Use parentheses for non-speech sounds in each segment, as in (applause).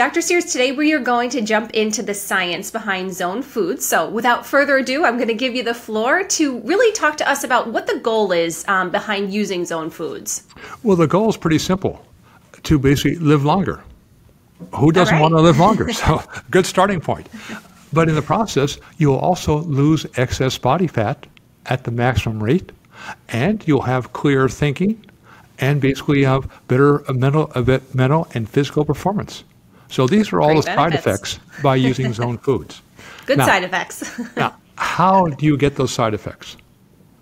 Dr. Sears, today we are going to jump into the science behind zone foods. So, without further ado, I'm going to give you the floor to really talk to us about what the goal is um, behind using zone foods. Well, the goal is pretty simple to basically live longer. Who doesn't right. want to live longer? (laughs) So, good starting point. But in the process, you'll also lose excess body fat at the maximum rate, and you'll have clearer thinking, and basically have better mental, mental and physical performance. So these are all Great the benefits. side effects by using (laughs) zone foods. Good now, side effects. now, (laughs) how do you get those side effects?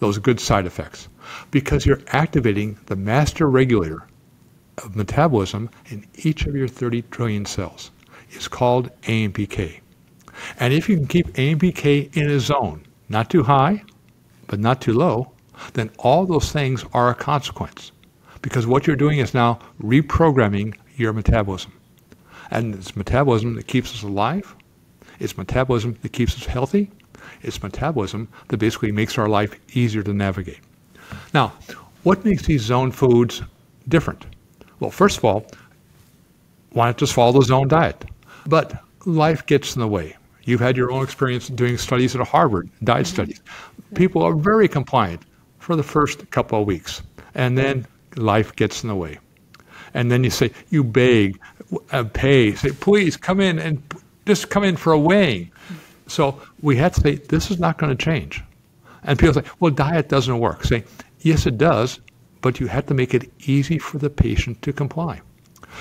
Those good side effects? Because you're activating the master regulator of metabolism in each of your 30 trillion cells. It's called AMPK. And if you can keep AMPK in a zone, not too high, but not too low, then all those things are a consequence. Because what you're doing is now reprogramming your metabolism. And it's metabolism that keeps us alive. It's metabolism that keeps us healthy. It's metabolism that basically makes our life easier to navigate. Now, what makes these zone foods different? Well, first of all, why not just follow the zone diet? But life gets in the way. You've had your own experience doing studies at Harvard, diet mm-hmm. studies. People are very compliant for the first couple of weeks, and then life gets in the way. And then you say, you beg, uh, pay, say, please come in and just come in for a weighing. So we had to say, this is not going to change. And people say, well, diet doesn't work. Say, yes, it does, but you have to make it easy for the patient to comply.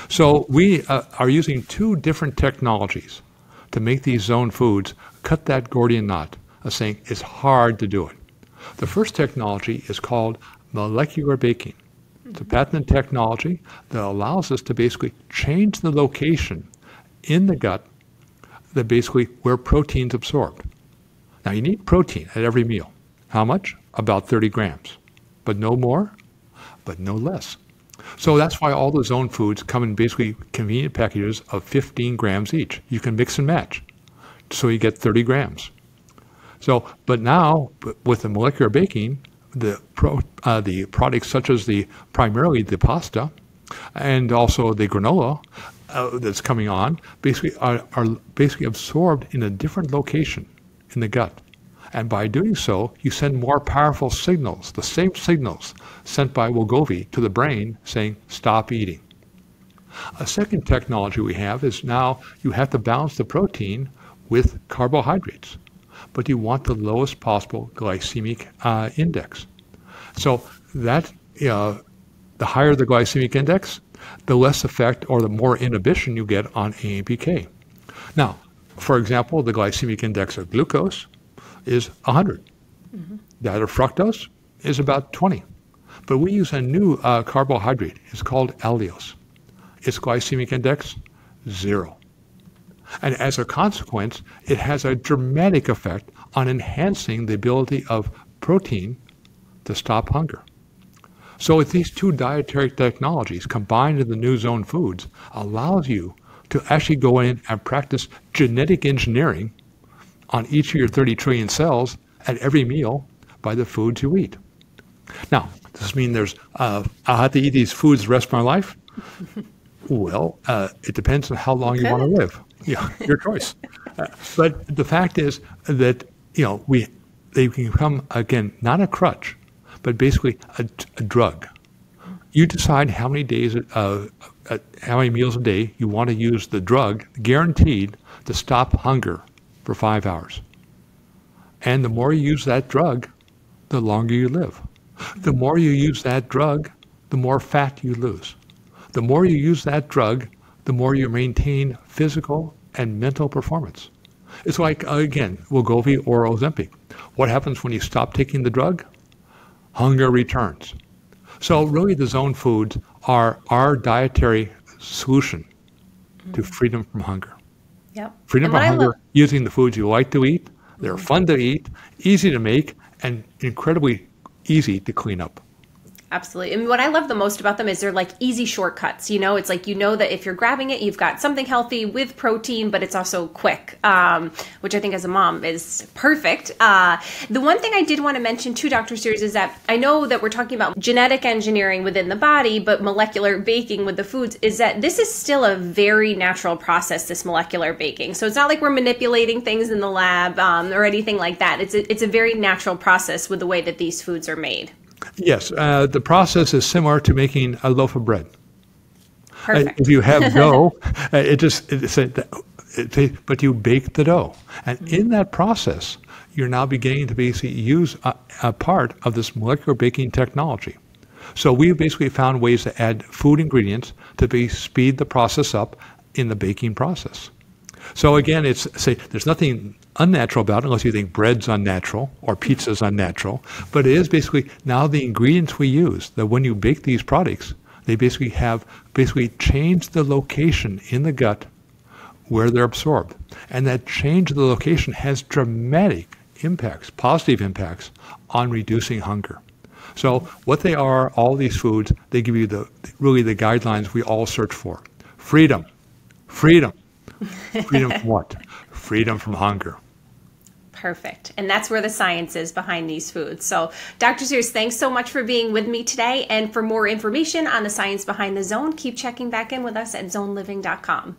So we uh, are using two different technologies to make these zone foods cut that Gordian knot of saying it's hard to do it. The first technology is called molecular baking. A patented technology that allows us to basically change the location in the gut that basically where protein's absorbed. Now you need protein at every meal. How much? About 30 grams. But no more, but no less. So that's why all the zone foods come in basically convenient packages of 15 grams each. You can mix and match. So you get 30 grams. So, but now with the molecular baking, the pro, uh, the products such as the primarily the pasta and also the granola uh, that's coming on basically are, are basically absorbed in a different location in the gut. And by doing so, you send more powerful signals, the same signals sent by Wegovy to the brain saying, stop eating. A second technology we have is now you have to balance the protein with carbohydrates, but you want the lowest possible glycemic uh, index. So that uh, the higher the glycemic index, the less effect or the more inhibition you get on AMPK. Now, for example, the glycemic index of glucose is 100. Mm-hmm. That of fructose is about 20. But we use a new uh, carbohydrate. It's called allulose. Its glycemic index, zero. And as a consequence, it has a dramatic effect on enhancing the ability of protein to stop hunger. So with these two dietary technologies combined in the new zone foods allows you to actually go in and practice genetic engineering on each of your 30 trillion cells at every meal by the foods you eat. Now, does this mean there's uh, I'll have to eat these foods the rest of my life? well, uh, it depends on how long you want to live. Yeah, (laughs) your choice. Uh, but the fact is that you know we they can become again not a crutch, but basically a, a drug. You decide how many days, uh, uh, how many meals a day you want to use the drug, guaranteed to stop hunger for five hours. And the more you use that drug, the longer you live. The more you use that drug, the more fat you lose. The more you use that drug, the more you maintain physical and mental performance. It's like, again, Wegovy or Ozempic. What happens when you stop taking the drug? Hunger returns. So really the zone foods are our dietary solution to mm-hmm. freedom from hunger. Yep. Freedom from hunger love- using the foods you like to eat. They're mm-hmm. fun to eat, easy to make, and incredibly easy to clean up. Absolutely. And what I love the most about them is they're like easy shortcuts. You know, it's like you know that if you're grabbing it, you've got something healthy with protein, but it's also quick, um, which I think as a mom is perfect. Uh, the one thing I did want to mention too, Dr. Sears, is that I know that we're talking about genetic engineering within the body, but molecular baking with the foods is that this is still a very natural process, this molecular baking. So it's not like we're manipulating things in the lab um, or anything like that. It's a, it's a very natural process with the way that these foods are made. Yes, uh, the process is similar to making a loaf of bread. Perfect. Uh, if you have (laughs) dough, uh, it just it's a, it, but you bake the dough, and mm-hmm. in that process, you're now beginning to basically use a, a part of this molecular baking technology. So we basically found ways to add food ingredients to be speed the process up in the baking process. So again, it's say there's nothing unnatural about it unless you think bread's unnatural or pizza's unnatural. But it is basically now the ingredients we use that when you bake these products, they basically have basically changed the location in the gut where they're absorbed. And that change of the location has dramatic impacts, positive impacts on reducing hunger. So what they are, all these foods, they give you the really the guidelines we all search for. Freedom. Freedom. Freedom from what? Freedom from hunger. Perfect. And that's where the science is behind these foods. So, Dr. Sears, thanks so much for being with me today. And for more information on the science behind the zone, keep checking back in with us at zoneliving.com.